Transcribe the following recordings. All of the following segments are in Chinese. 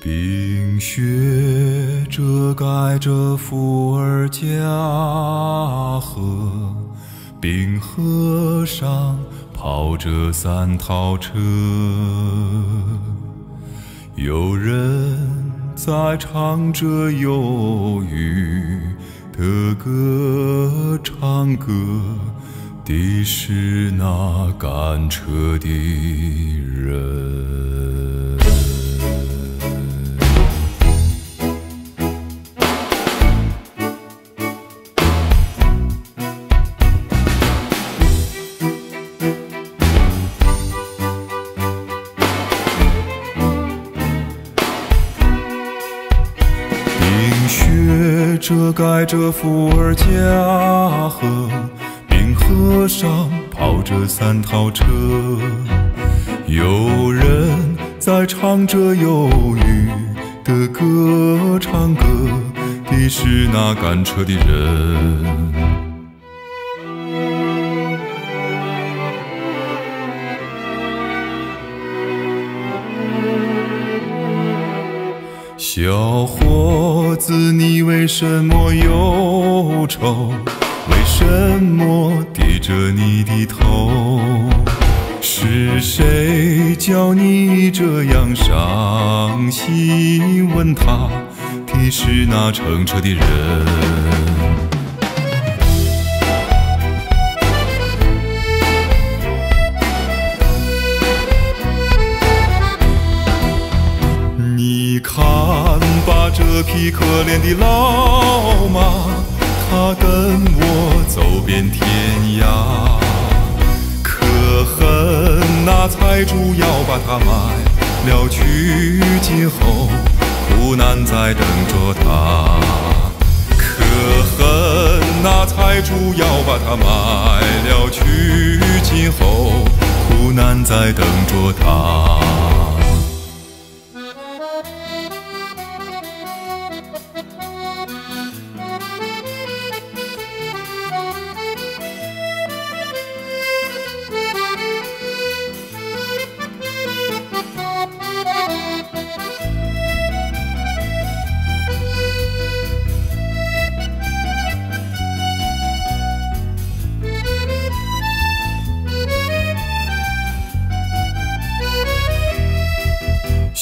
冰雪遮盖着伏尔加河，冰河上跑着三套车，有人在唱着忧郁的歌，唱歌的是那赶车的人。遮盖着伏尔加河，冰河上跑着三套车，有人在唱着忧郁的歌，唱歌的是那赶车的人。小伙子，你为什么忧愁？为什么低着你的头？是谁叫你这样伤心？问他的是那乘车的人。这匹可怜的老马，它跟我走遍天涯。可恨那财主要把它卖了去，今后苦难在等着他。可恨那财主要把它卖了去，今后苦难在等着他。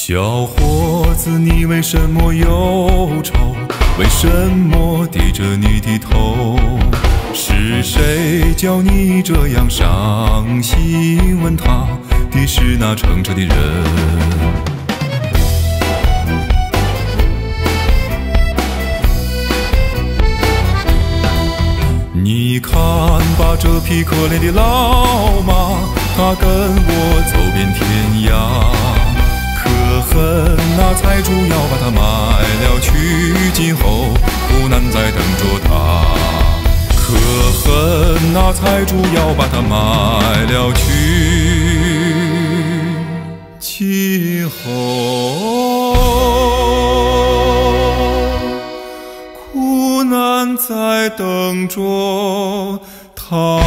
小伙子，你为什么忧愁？为什么低着你的头？是谁叫你这样伤心？问他的是那乘车的人。你看吧，这匹可怜的老马，它跟我走遍天涯。恨那财主要把它卖了去，今后苦难在等着他。可恨那财主要把它卖了去，今后苦难在等着他。